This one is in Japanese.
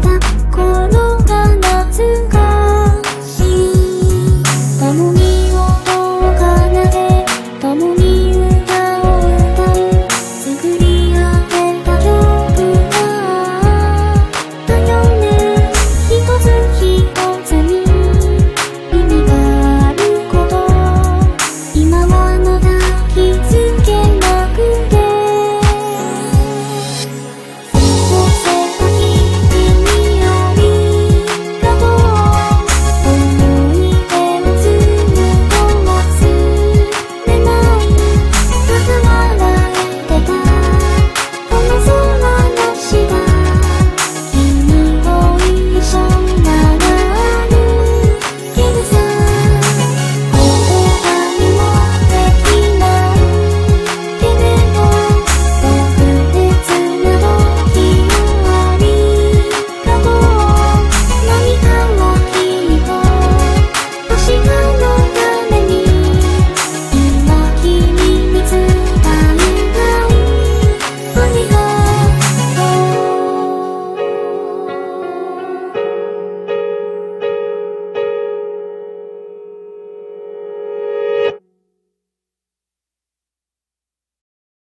が